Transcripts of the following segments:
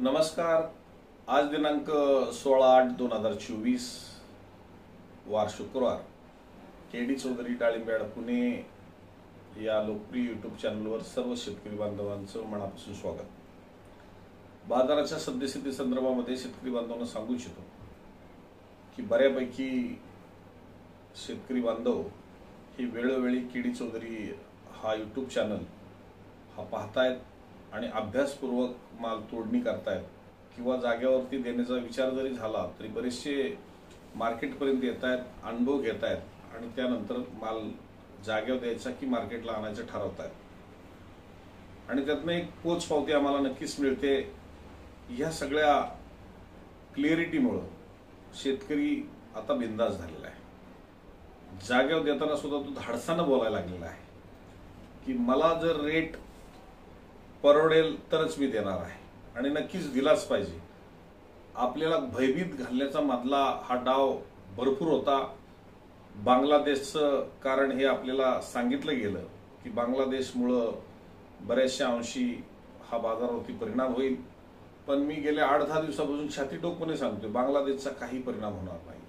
नमस्कार. आज दिनांक सोळा आठ दोन हजार चोवीस वार शुक्रवार. के डी चौधरी डाळिंबेड पुणे या लोकप्रिय यूट्यूब चॅनलवर सर्व शेतकरी बांधवांचं मनापासून स्वागत. बाजाराच्या सद्यस्थिती संदर्भामध्ये शेतकरी बांधवांना सांगू इच्छितो की बऱ्यापैकी शेतकरी बांधव हे वेळोवेळी केडी चौधरी हा यूट्यूब चॅनल हा पाहतायत. आणि अभ्यासपूर्वक माल तोडणी करतायत किंवा जागेवरती देण्याचा विचार जरी झाला तरी बरेचसे मार्केटपर्यंत येत आहेत अनुभव घेत आहेत आणि त्यानंतर माल जागेवर द्यायचा की मार्केटला आणायचं ठरवत आहेत आणि त्यातनं एक पोच पावती आम्हाला नक्कीच मिळते. ह्या सगळ्या क्लिअरिटीमुळं शेतकरी आता बिंदास झालेला आहे. जागेवर देताना सुद्धा तो धाडसानं बोलायला लागलेला आहे की मला जर रेट परवडेल तरच मी देणार आहे. आणि नक्कीच दिलाच पाहिजे. आपल्याला भयभीत घालण्याचा मधला हा डाव भरपूर होता. बांगलादेशचं कारण हे आपल्याला सांगितलं गेलं की बांगलादेशमुळं बऱ्याचशा अंशी हा बाजारावरती परिणाम होईल. पण मी गेल्या आठ दहा दिवसापासून छाती टोकपणे सांगतोय बांगलादेशचा काही परिणाम होणार नाही.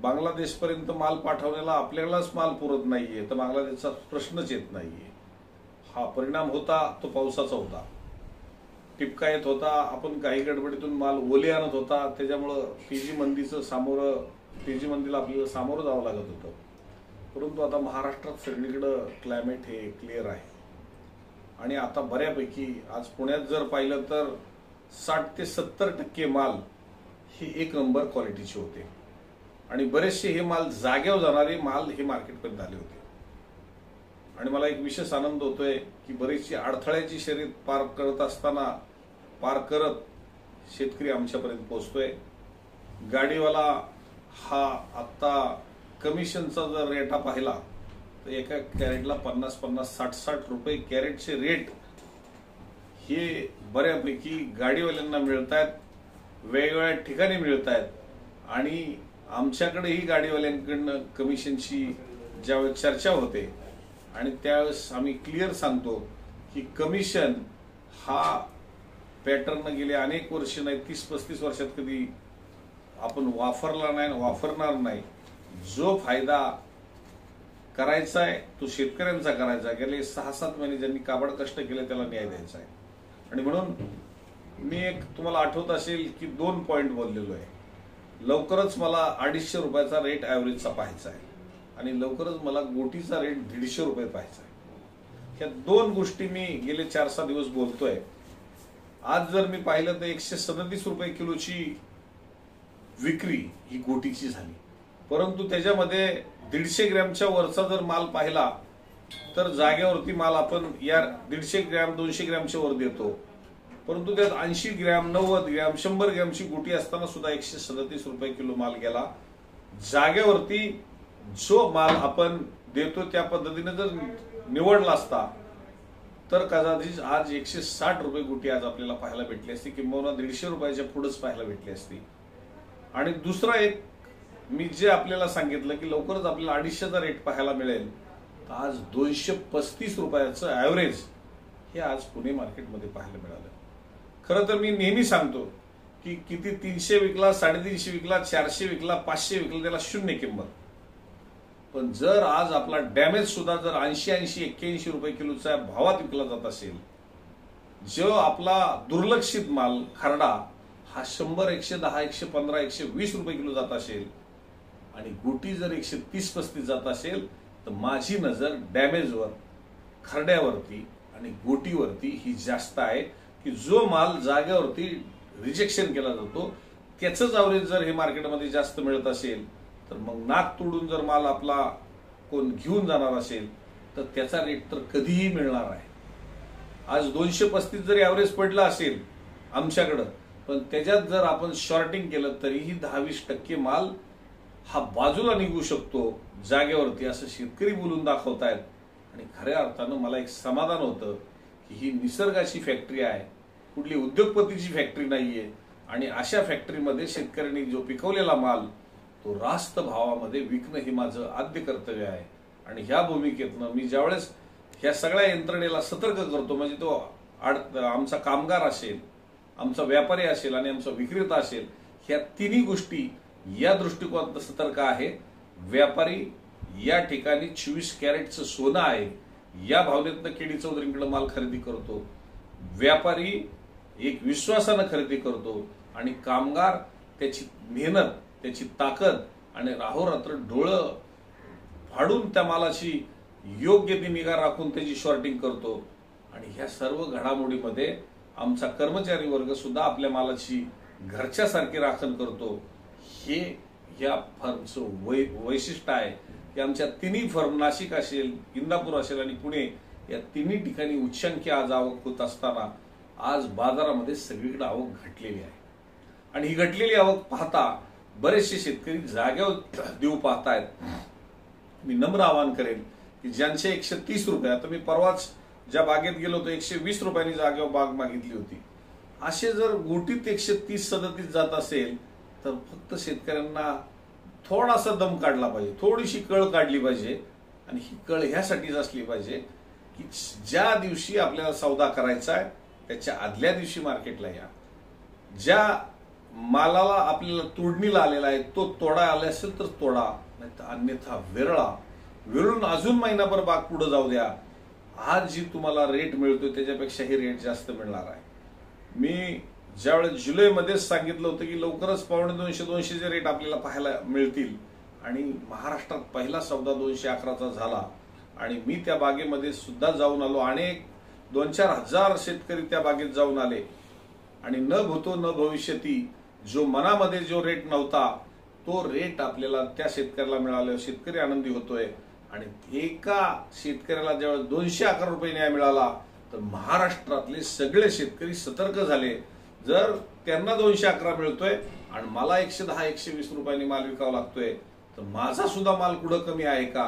बांगलादेशपर्यंत माल पाठवण्याला आपल्यालाच माल पुरत नाहीये तर बांगलादेशचा प्रश्नच येत नाहीये. हा परिणाम होता तो पावसाचा होता. टिपका येत होता आपण काही गडबडीतून माल ओले आणत होता त्याच्यामुळं पीजी मंदीचं सामोरं पीजी मंदीला आपल्याला सामोरं जावं लागत होतं. परंतु आता महाराष्ट्रात सगळीकडं क्लायमेट हे क्लिअर आहे. आणि आता बऱ्यापैकी आज पुण्यात जर पाहिलं तर साठ ते सत्तर टक्के माल ही एक नंबर क्वालिटीचे होते. आणि बरेचसे हे माल जाग्यावर जाणारे माल हे मार्केटपर्यंत आले होते. आणि मला एक विशेष आनंद होतोय की बरीचशी अडथळ्याची शर्यत पार करत असताना पार करत शेतकरी आमच्यापर्यंत पोहोचतोय. गाडीवाला हा आत्ता कमिशनचा जर रेटा पाहिला तर एका कॅरेटला पन्नास पन्नास साठ साठ रुपये कॅरेटचे रेट हे बऱ्यापैकी गाडीवाल्यांना मिळत आहेत वेगवेगळ्या ठिकाणी मिळत आहेत आणि आमच्याकडेही गाडीवाल्यांकडनं कमिशनची ज्यावेळेस चर्चा होते आणि त्यावेळेस आम्ही क्लिअर सांगतो की कमिशन हा पॅटर्न गेले अनेक वर्ष नाही तीस पस्तीस वर्षात कधी आपण वापरला नाही वापरणार नाही. जो फायदा करायचा आहे तो शेतकऱ्यांचा करायचा आहे. गेले सहा सात महिने ज्यांनी काबड कष्ट केले त्याला न्याय द्यायचा आहे. आणि म्हणून मी एक तुम्हाला आठवत असेल की दोन पॉईंट बोललेलो आहे. लवकरच मला अडीचशे रुपयाचा रेट ॲव्हरेजचा पाहायचा आहे. आणि लवकरच मला गोटीचा रेट दीडशे रुपये पाहायचा आहे. ह्या दोन गोष्टी मी गेले चार सहा दिवस बोलतोय. आज जर मी पाहिलं तर एकशे सदतीस रुपये किलोची विक्री ही गोटीची झाली. परंतु त्याच्यामध्ये दीडशे ग्रॅमच्या वरचा जर माल पाहिला तर जागेवरती माल आपण या दीडशे ग्रॅम दोनशे ग्रॅमच्या वर देतो. परंतु त्यात ऐंशी ग्रॅम नव्वद ग्रॅम शंभर ग्रॅमची गोटी असताना सुद्धा एकशे सदतीस रुपये किलो माल गेला. जागेवरती जो माल आपण देतो त्या पद्धतीने जर निवडला असता तर कदाचित आज एकशे साठ रुपये गुटी आज आपल्याला पाहायला भेटली असती किंबहुना दीडशे रुपयाच्या पुढेच पाहायला भेटली असती. आणि दुसरा एक मी जे आपल्याला सांगितलं की लवकरच आपल्याला अडीचशेचा रेट पाहायला मिळेल तर आज दोनशे पस्तीस रुपयाचं ॲव्हरेज हे आज पुणे मार्केटमध्ये पाहायला मिळालं. खरं तर मी नेहमी सांगतो की किती तीनशे विकला साडेतीनशे विकला चारशे विकला पाचशे विकला त्याला शून्य किंमत. पण जर आज आपला डॅमेज सुद्धा जर ऐंशी ऐंशी एक्क्याऐंशी रुपये किलोच्या भावात विकला जात असेल जो आपला दुर्लक्षित माल खरडा हा शंभर एकशे दहा एकशे पंधरा एकशे वीस रुपये किलो जात असेल आणि गोटी जर एकशे तीस पस्तीस जात असेल तर माझी नजर डॅमेजवर खरड्यावरती आणि गोटीवरती ही जास्त आहे की जो माल जागेवरती रिजेक्शन केला जातो त्याचंच ॲव्हरेज जर हे मार्केटमध्ये जास्त मिळत असेल तर मग नाक तोडून जर माल आपला कोण घेऊन जाणार असेल तर त्याचा रेट तर कधीही मिळणार आहे आज दोनशे पस्तीस जरी ॲव्हरेज पडला असेल आमच्याकडं पण त्याच्यात जर आपण शॉर्टिंग केलं तरीही दहा वीस टक्के माल हा बाजूला निघू शकतो जागेवरती असं शेतकरी बोलून दाखवतायत. आणि खऱ्या अर्थानं मला एक समाधान होतं की ही निसर्गाची फॅक्टरी आहे कुठली उद्योगपतीची फॅक्टरी नाहीये आणि अशा फॅक्टरीमध्ये शेतकऱ्यांनी जो पिकवलेला माल तो रास्त भावामध्ये विकणं हे माझं आद्य कर्तव्य आहे. आणि ह्या भूमिकेतनं मी ज्यावेळेस ह्या सगळ्या यंत्रणेला सतर्क करतो म्हणजे तो आड आमचा कामगार असेल आमचा व्यापारी असेल आणि आमचा विक्रेता असेल ह्या तिन्ही गोष्टी या दृष्टिकोनात सतर्क आहे. व्यापारी या ठिकाणी चोवीस कॅरेटचं सोनं आहे या भावनेतनं केडी चौधरींकडे माल खरेदी करतो. व्यापारी एक विश्वासानं खरेदी करतो आणि कामगार त्याची मेहनत त्याची ताकद आणि राहोरात्र डोळं फाडून त्या मालाची योग्य ती निगा राखून त्याची शॉर्टिंग करतो. आणि ह्या सर्व घडामोडीमध्ये आमचा कर्मचारी वर्ग सुद्धा आपल्या मालाची घरच्यासारखी राखण करतो. हे या फर्मचं वै वैशिष्ट्य आहे की आमच्या तिन्ही फर्म नाशिक असेल इंदापूर असेल आणि पुणे या तिन्ही ठिकाणी उच्चांकी आज आवक होत असताना आज बाजारामध्ये सगळीकडे आवक घटलेली आहे. आणि ही घटलेली आवक पाहता बरेचसे शेतकरी जाग्यावर देऊ पाहतायत. मी नम्र आवाहन करेन की ज्यांचे एकशे तीस रुपये आता मी परवाच ज्या बागेत गेलो होतो एकशे वीस रुपयांनी जागेवर बाग मागितली होती. असे जर गोटीत एकशे तीस सदतीस जात असेल तर फक्त शेतकऱ्यांना थोडासा दम काढला पाहिजे थोडीशी कळ काढली पाहिजे आणि ही कळ ह्यासाठीच असली पाहिजे की ज्या दिवशी आपल्याला सौदा करायचा आहे त्याच्या आदल्या दिवशी मार्केटला या. ज्या मालाला आपल्याला तोडणीला आलेला आहे तो तोडा आला असेल तर तोडा नाही तर अन्यथा वेरळा. वेळून अजून महिनाभर बाग पुढे जाऊ द्या. आज जी तुम्हाला रेट मिळतोय त्याच्यापेक्षाही रेट जास्त मिळणार आहे. मी ज्यावेळेस जुलैमध्येच सांगितलं होतं की लवकरच पावणे दोनशे दोनशेचे रेट आपल्याला पाहायला मिळतील. आणि महाराष्ट्रात पहिला सौदा दोनशे अकराचा झाला. आणि मी त्या बागेमध्ये सुद्धा जाऊन आलो. अनेक दोन चार हजार शेतकरी त्या बागेत जाऊन आले. आणि न भूतो न भविष्यती जो मनामध्ये जो रेट नव्हता तो रेट आपल्याला त्या शेतकऱ्याला मिळाल्यावर शेतकरी आनंदी होतोय. आणि एका शेतकऱ्याला जेव्हा दोनशे अकरा रुपये न्याय मिळाला तर महाराष्ट्रातले सगळे शेतकरी सतर्क झाले. जर त्यांना दोनशे अकरा मिळतोय आणि मला एकशे दहा एकशे वीस रुपयांनी माल विकावा लागतोय तर माझा सुद्धा माल कुठं कमी आहे का?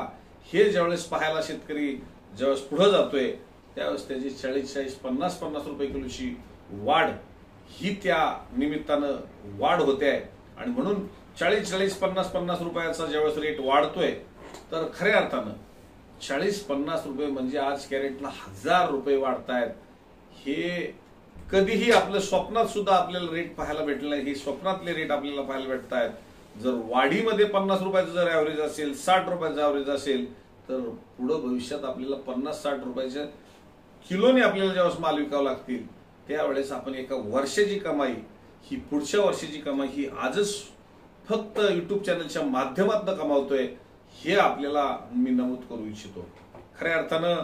हे ज्यावेळेस पाहायला शेतकरी ज्यावेळेस पुढं जातोय त्यावेळेस त्याची चाळीस चाळीस पन्नास पन्नास रुपये किलोची वाढ ही त्या निमित्तानं वाढ होते आहे. आणि म्हणून चाळीस चाळीस पन्नास पन्नास रुपयाचा ज्यावेळेस रेट वाढतोय तर खऱ्या अर्थानं चाळीस पन्नास रुपये म्हणजे आज कॅरेटला हजार रुपये वाढतायत. हे कधीही आपलं स्वप्नात सुद्धा आपल्याला रेट पाहायला भेटले नाही. हे स्वप्नातले रेट आपल्याला पाहायला भेटत आहेत जर वाढीमध्ये पन्नास रुपयाचं जर ऍव्हरेज असेल साठ रुपयाचं ऍव्हरेज असेल तर पुढं भविष्यात आपल्याला पन्नास साठ रुपयाच्या किलोने आपल्याला ज्यावेळेस माल विकावं लागतील त्यावेळेस आपण एका वर्षाची कमाई ही पुढच्या वर्षाची कमाई ही आजच फक्त युट्यूब चॅनलच्या माध्यमातून कमावतोय हे आपल्याला मी नमूद करू इच्छितो. खऱ्या अर्थानं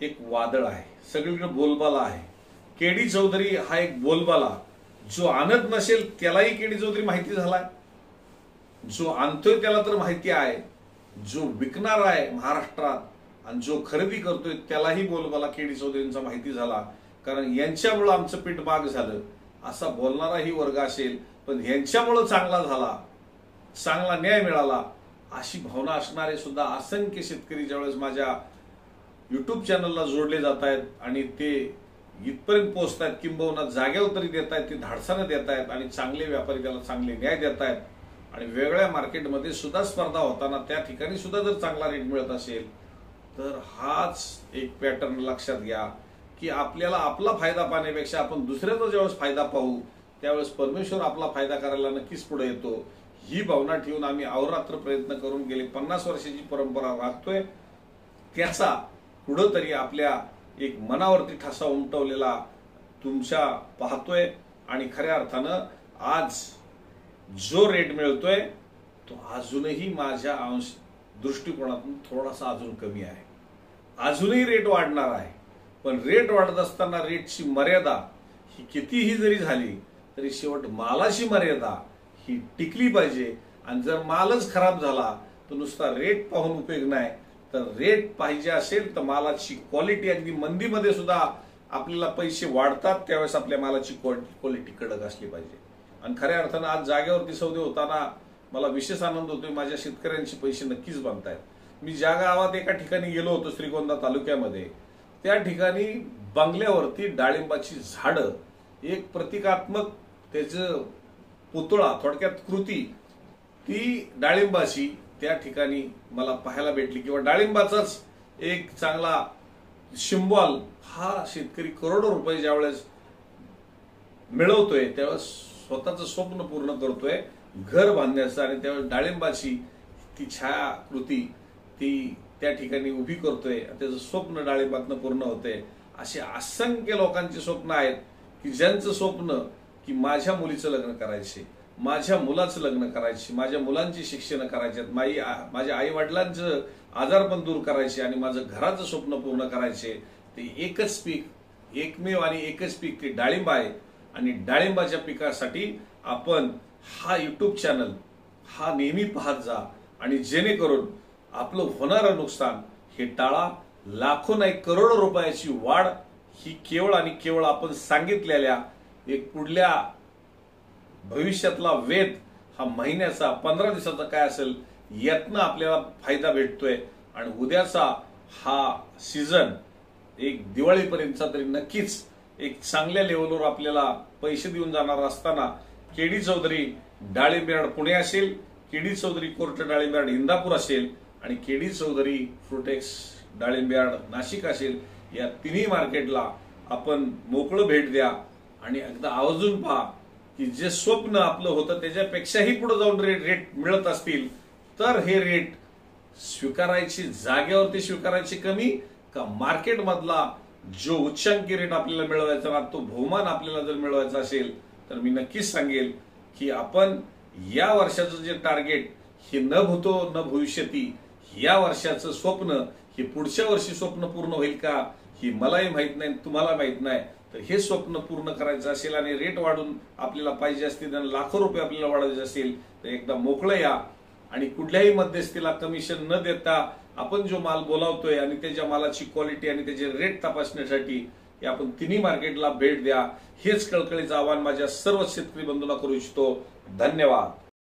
एक वादळ आहे. सगळीकडे बोलबाला आहे. केडी चौधरी हा एक बोलबाला. जो आणत नसेल त्यालाही केडी चौधरी माहिती झालाय. जो आणतोय त्याला तर माहिती आहे. जो विकणार आहे महाराष्ट्रात आणि जो खरेदी करतोय त्यालाही बोलबाला केडी चौधरींचा माहिती झाला. कारण यांच्यामुळं आमचं पीठ माग झालं. असा बोलणाराही वर्ग असेल पण यांच्यामुळं चांगला झाला चांगला न्याय मिळाला अशी भावना असणारे सुद्धा असंख्य शेतकरी ज्यावेळेस माझ्या युट्यूब चॅनलला जोडले जात आहेत आणि ते इथपर्यंत पोहोचत आहेत किंबहुना जागेवर तरी देत आहेत ते धाडसानं देत आहेत आणि चांगले व्यापारी त्याला चांगले न्याय देत आहेत आणि वेगळ्या मार्केटमध्ये सुद्धा स्पर्धा होताना त्या ठिकाणी सुद्धा जर चांगला रेट मिळत असेल तर हाच एक पॅटर्न लक्षात घ्या. की आपल्याला आपला फायदा पाहण्यापेक्षा आपण दुसऱ्याचा ज्यावेळेस फायदा पाहू त्यावेळेस परमेश्वर आपला फायदा करायला नक्कीच पुढे येतो. ही भावना ठेवून आम्ही अवरात्र प्रयत्न करून गेले पन्नास वर्षाची परंपरा राखतोय. त्याचा कुठंतरी आपल्या एक मनावरती ठसा उमटवलेला तुमच्या पाहतोय आणि खऱ्या अर्थानं आज जो रेट मिळतोय तो अजूनही माझ्या अंश दृष्टिकोनातून थोडासा अजून कमी आहे. अजूनही रेट वाढणार आहे. पण रेट वाढत असताना रेटची मर्यादा ही कितीही जरी झाली तरी शेवट मालाची मर्यादा ही टिकली पाहिजे. आणि जर मालच खराब झाला तर नुसता रेट पाहून उपयोग नाही. तर रेट पाहिजे असेल तर मालाची क्वालिटी अगदी मंदीमध्ये सुद्धा आपल्याला पैसे वाढतात त्यावेळेस आपल्या मालाची क्वालिटी कडक असली पाहिजे. आणि खऱ्या अर्थानं आज जागेवरती सौदे होताना मला विशेष आनंद होतोय माझ्या शेतकऱ्यांचे पैसे नक्कीच बनतायत. मी ज्या गावात एका ठिकाणी गेलो होतो श्रीगोंदा तालुक्यामध्ये त्या ठिकाणी बंगल्यावरती डाळिंबाची झाडं एक प्रतिकात्मक त्याचं पुतळा थोडक्यात कृती ती डाळिंबाची त्या ठिकाणी मला पाहायला भेटली. किंवा डाळिंबाचाच एक चांगला शिंबॉल हा शेतकरी करोडो रुपये ज्यावेळेस मिळवतोय त्यावेळेस स्वतःचं स्वप्न पूर्ण करतोय घर बांधण्याचं आणि त्यावेळेस डाळिंबाची ती छायाकृती ती त्या ठिकाणी उभी करतोय. त्याचं स्वप्न डाळिंबातनं पूर्ण होतंय. असे असंख्य लोकांची स्वप्न आहेत की ज्यांचं स्वप्न की माझ्या मुलीचं लग्न करायचे माझ्या मुलाचं लग्न करायची माझ्या मुलांची शिक्षण करायचे माई माझ्या आई वडिलांचं आजार पण दूर करायचे आणि माझं घराचं स्वप्न पूर्ण करायचे ते एकच पीक एकमेव आणि एकच पीक ते डाळिंब आहे. आणि डाळिंबाच्या पिकासाठी आपण हा युट्यूब चॅनल हा नेहमी पाहत जा. आणि जेणेकरून आपलं होणारं नुकसान हे टाळा. लाखो नाही करोडो रुपयाची वाढ ही केवळ आणि केवळ आपण सांगितलेल्या एक पुढल्या भविष्यातला वेध हा महिन्याचा पंधरा दिवसाचा काय असेल यातनं आपल्याला फायदा भेटतोय. आणि उद्याचा हा सीझन एक दिवाळीपर्यंतचा तरी नक्कीच एक चांगल्या लेवलवर आपल्याला पैसे देऊन जाणार असताना केडी चौधरी डाळिंबेराड पुणे असेल केडी चौधरी कोर्ट डाळिंबेराड इंदापूर असेल आणि केडी चौधरी फ्रुटेक्स डाळिंबेराड नाशिक असेल या तिन्ही मार्केटला आपण मोकळं भेट द्या आणि एकदा आवर्जून पहा की जे स्वप्न आपलं होतं त्याच्यापेक्षाही पुढे जाऊन रेट रेट मिळत असतील तर हे रेट स्वीकारायची जागेवरती स्वीकारायची कमी का मार्केटमधला जो उच्चांकी रेट आपल्याला मिळवायचा ना तो बहुमान आपल्याला जर मिळवायचा असेल तर मी नक्कीच सांगेल की आपण या वर्षाचं जे टार्गेट हे न भूतो न भविष्यती या वर्षाचं स्वप्न हे पुढच्या वर्षी स्वप्न पूर्ण होईल का ही मलाही माहीत नाही तुम्हाला माहीत नाही. तर हे स्वप्न पूर्ण करायचं असेल आणि रेट वाढून आपल्याला पाहिजे असतील आणि लाखो रुपये आपल्याला वाढवायचे असेल तर एकदा मोकळं या. आणि कुठल्याही मध्यस्थीला कमिशन न देता आपण जो माल बोलावतोय आणि त्याच्या मालाची क्वालिटी आणि त्याचे रेट तपासण्यासाठी आपण तिन्ही मार्केटला भेट द्या. हेच कळकळीचं आव्हान माझ्या सर्व शेतकरी बंधूंना करू इच्छितो. धन्यवाद.